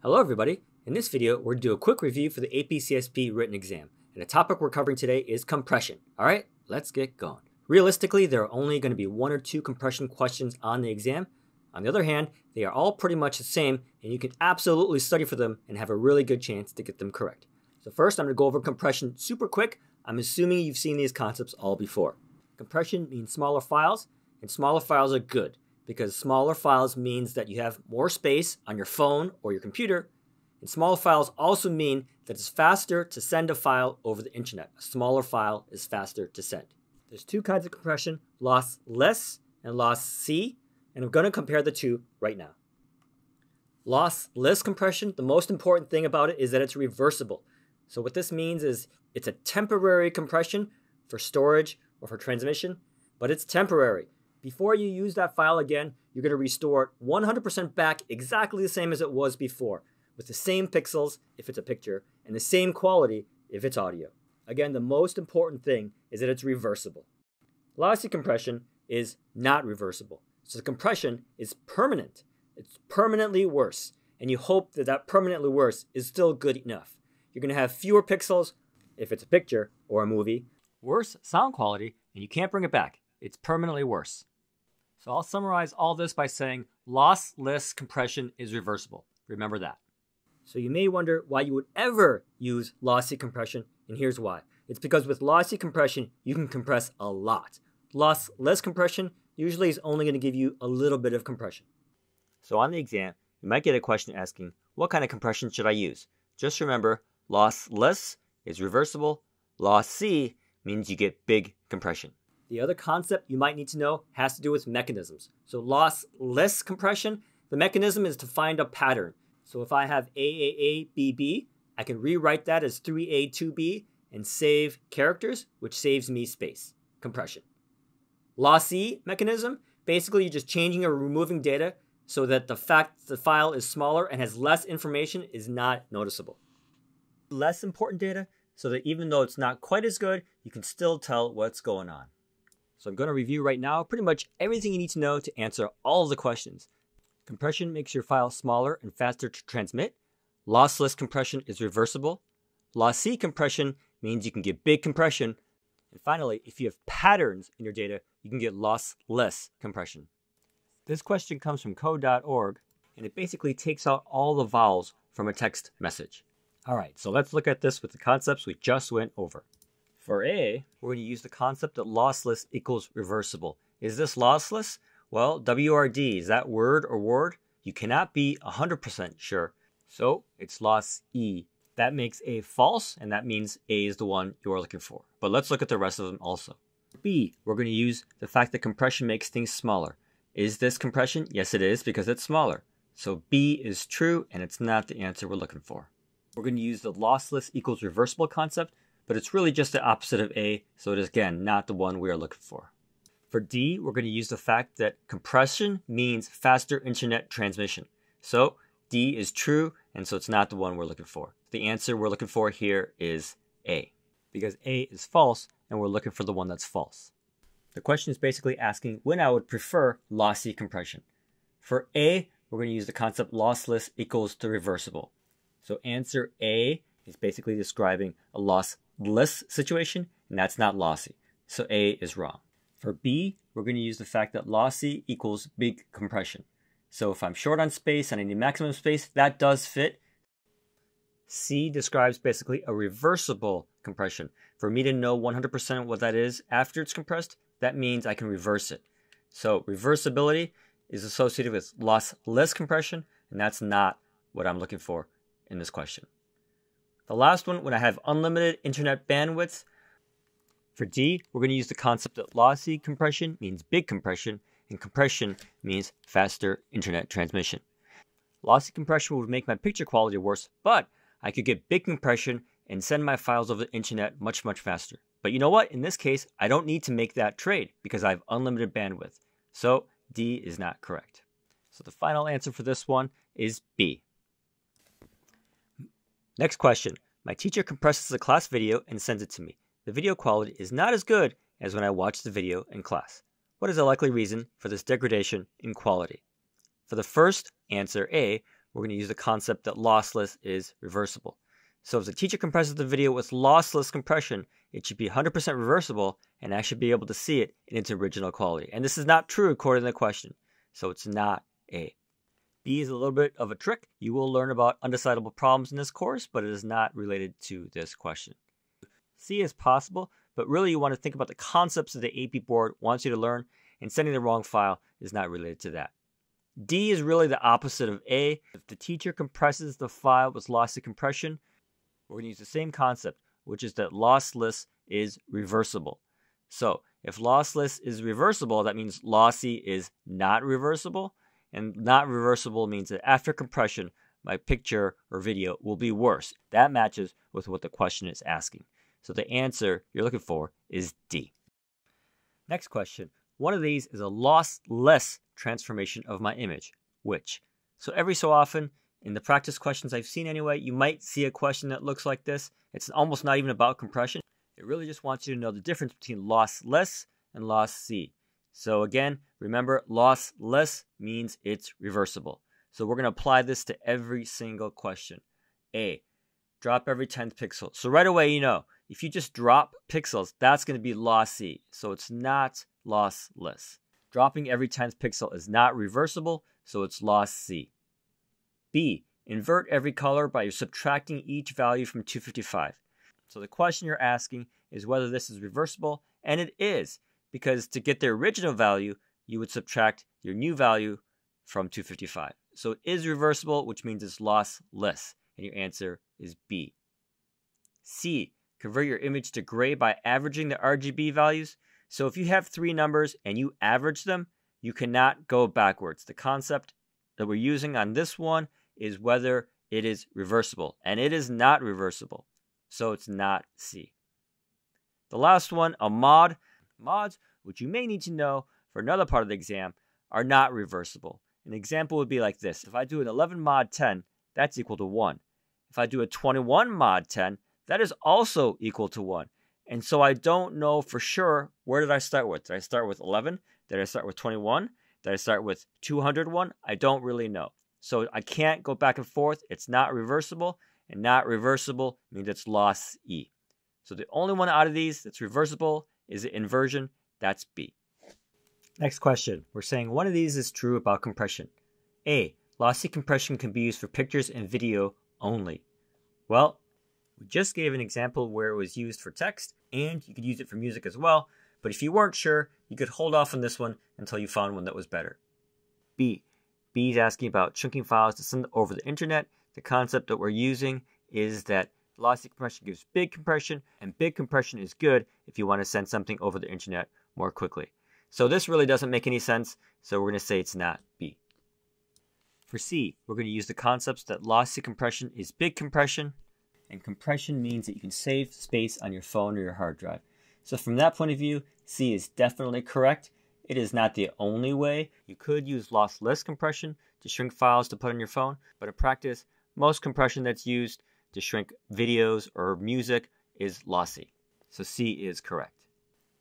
Hello everybody. In this video, we're going to do a quick review for the APCSP written exam. And the topic we're covering today is compression. All right, let's get going. Realistically, there are only going to be one or two compression questions on the exam. On the other hand, they are all pretty much the same, and you can absolutely study for them and have a really good chance to get them correct. So first, I'm going to go over compression super quick. I'm assuming you've seen these concepts all before. Compression means smaller files, and smaller files are good because smaller files means that you have more space on your phone or your computer. And smaller files also mean that it's faster to send a file over the internet. A smaller file is faster to send. There's two kinds of compression, lossless and lossy, and I'm going to compare the two right now. Lossless compression, the most important thing about it is that it's reversible. So what this means is it's a temporary compression for storage or for transmission, but it's temporary. Before you use that file again, you're going to restore it 100% back exactly the same as it was before, with the same pixels if it's a picture, and the same quality if it's audio. Again, the most important thing is that it's reversible. Lossy compression is not reversible. So the compression is permanent. It's permanently worse. And you hope that that permanently worse is still good enough. You're going to have fewer pixels if it's a picture or a movie, worse sound quality, and you can't bring it back. It's permanently worse. So I'll summarize all this by saying lossless compression is reversible. Remember that. So you may wonder why you would ever use lossy compression, and here's why. It's because with lossy compression, you can compress a lot. Lossless compression usually is only going to give you a little bit of compression. So on the exam, you might get a question asking, what kind of compression should I use? Just remember, lossless is reversible, lossy means you get big compression. The other concept you might need to know has to do with mechanisms. So lossless compression, the mechanism is to find a pattern. So if I have AAABB, I can rewrite that as 3A2B and save characters, which saves me space, compression. Lossy mechanism, basically you're just changing or removing data so that the fact the file is smaller and has less information is not noticeable. Less important data, so that even though it's not quite as good, you can still tell what's going on. So I'm going to review right now pretty much everything you need to know to answer all of the questions. Compression makes your file smaller and faster to transmit. Lossless compression is reversible. Lossy compression means you can get big compression. And finally, if you have patterns in your data, you can get lossless compression. This question comes from code.org, and it basically takes out all the vowels from a text message. All right, so let's look at this with the concepts we just went over. For A, we're going to use the concept that lossless equals reversible. Is this lossless? Well, WRD, is that word or word? You cannot be 100% sure. So it's loss E. That makes A false, and that means A is the one you are looking for. But let's look at the rest of them also. B, we're going to use the fact that compression makes things smaller. Is this compression? Yes, it is because it's smaller. So B is true, and it's not the answer we're looking for. We're going to use the lossless equals reversible concept but it's really just the opposite of A, so it is again not the one we are looking for. For D, we're going to use the fact that compression means faster internet transmission. So D is true, and so it's not the one we're looking for. The answer we're looking for here is A, because A is false, and we're looking for the one that's false. The question is basically asking when I would prefer lossy compression. For A, we're going to use the concept lossless equals to reversible. So answer A is basically describing a loss less situation, and that's not lossy. So A is wrong. For B, we're going to use the fact that lossy equals big compression. So if I'm short on space and I need maximum space, that does fit. C describes basically a reversible compression. For me to know 100% what that is after it's compressed, that means I can reverse it. So reversibility is associated with lossless compression, and that's not what I'm looking for in this question. The last one, when I have unlimited internet bandwidth. For D, we're going to use the concept that lossy compression means big compression, and compression means faster internet transmission. Lossy compression would make my picture quality worse, but I could get big compression and send my files over the internet much, much faster. But you know what? In this case, I don't need to make that trade because I have unlimited bandwidth. So D is not correct. So the final answer for this one is B. Next question. My teacher compresses a class video and sends it to me. The video quality is not as good as when I watch the video in class. What is a likely reason for this degradation in quality? For the first answer A, we're going to use the concept that lossless is reversible. So if the teacher compresses the video with lossless compression, it should be 100% reversible and I should be able to see it in its original quality. And this is not true according to the question. So it's not A. B is a little bit of a trick. You will learn about undecidable problems in this course, but it is not related to this question. C is possible, but really you want to think about the concepts that the AP board wants you to learn, and sending the wrong file is not related to that. D is really the opposite of A. If the teacher compresses the file with lossy compression, we're going to use the same concept, which is that lossless is reversible. So if lossless is reversible, that means lossy is not reversible. And not reversible means that after compression, my picture or video will be worse. That matches with what the question is asking. So the answer you're looking for is D. Next question. One of these is a lossless transformation of my image. Which? So every so often, in the practice questions I've seen anyway, you might see a question that looks like this. It's almost not even about compression. It really just wants you to know the difference between lossless and lossy. So again, remember lossless means it's reversible. So we're going to apply this to every single question. A, drop every 10th pixel. So right away, you know, if you just drop pixels, that's going to be lossy. So it's not lossless. Dropping every 10th pixel is not reversible, so it's lossy. B. Invert every color by subtracting each value from 255. So the question you're asking is whether this is reversible, and it is, because to get the original value, you would subtract your new value from 255. So it is reversible, which means it's lossless, and your answer is B. C. Convert your image to gray by averaging the RGB values. So if you have three numbers and you average them, you cannot go backwards. The concept that we're using on this one is whether it is reversible, and it is not reversible. So it's not C. The last one, a mod. Mods, which you may need to know for another part of the exam, are not reversible. An example would be like this. If I do an 11 mod 10, that's equal to 1. If I do a 21 mod 10, that is also equal to 1. And so I don't know for sure where did I start with? Did I start with 11? Did I start with 21? Did I start with 201? I don't really know. So I can't go back and forth. It's not reversible, and not reversible means it's loss E. So the only one out of these that's reversible is it inversion. That's B. Next question. We're saying one of these is true about compression. A. Lossy compression can be used for pictures and video only. Well, we just gave an example where it was used for text, and you could use it for music as well. But if you weren't sure, you could hold off on this one until you found one that was better. B. B is asking about chunking files to send over the internet. The concept that we're using is that lossy compression gives big compression, and big compression is good if you want to send something over the internet more quickly. So this really doesn't make any sense, so we're going to say it's not B. For C, we're going to use the concepts that lossy compression is big compression, and compression means that you can save space on your phone or your hard drive. So from that point of view, C is definitely correct. It is not the only way. You could use lossless compression to shrink files to put on your phone, but in practice, most compression that's used to shrink videos or music is lossy. So C is correct.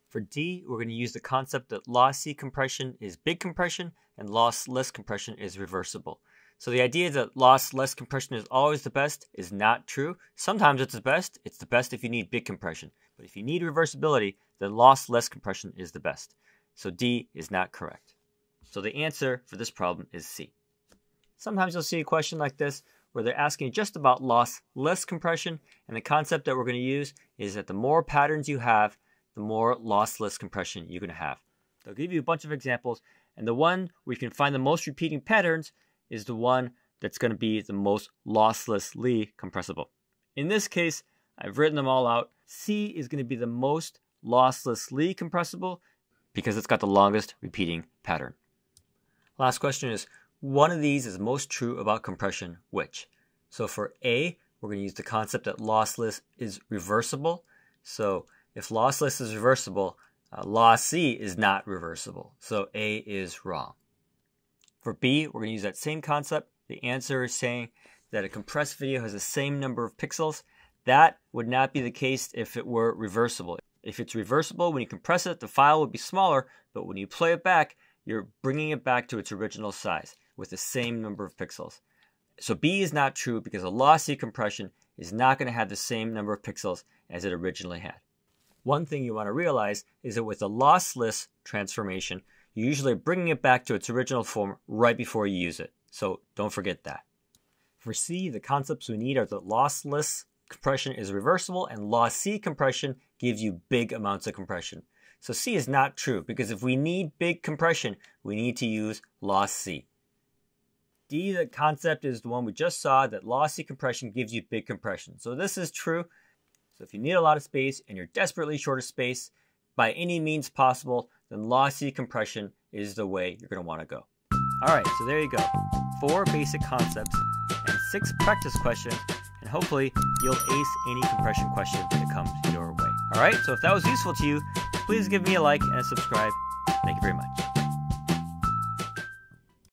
For D, we're going to use the concept that lossy compression is big compression and lossless compression is reversible. So the idea that lossless compression is always the best is not true. Sometimes it's the best. It's the best if you need big compression. But if you need reversibility, then lossless compression is the best. So D is not correct. So the answer for this problem is C. Sometimes you'll see a question like this where they're asking just about lossless compression, and the concept that we're going to use is that the more patterns you have, the more lossless compression you're going to have. They'll give you a bunch of examples, and the one where you can find the most repeating patterns is the one that's going to be the most losslessly compressible. In this case, I've written them all out. C is going to be the most losslessly compressible because it's got the longest repeating pattern. Last question is, one of these is most true about compression, which? So for A, we're going to use the concept that lossless is reversible. So if lossless is reversible, uh, lossy is not reversible. So A is wrong. For B, we're going to use that same concept. The answer is saying that a compressed video has the same number of pixels. That would not be the case if it were reversible. If it's reversible, when you compress it, the file would be smaller, but when you play it back, you're bringing it back to its original size with the same number of pixels. So B is not true because a lossy compression is not going to have the same number of pixels as it originally had. One thing you want to realize is that with a lossless transformation, you're usually bringing it back to its original form right before you use it. So don't forget that. For C, the concepts we need are that lossless compression is reversible and lossy compression gives you big amounts of compression. So C is not true because if we need big compression, we need to use lossy. D, the concept is the one we just saw that lossy compression gives you big compression. So this is true. So if you need a lot of space and you're desperately short of space by any means possible, then lossy compression is the way you're going to want to go. All right, so there you go. Four basic concepts and six practice questions, and hopefully you'll ace any compression question that comes your way. All right, so if that was useful to you, please give me a like and a subscribe. Thank you very much.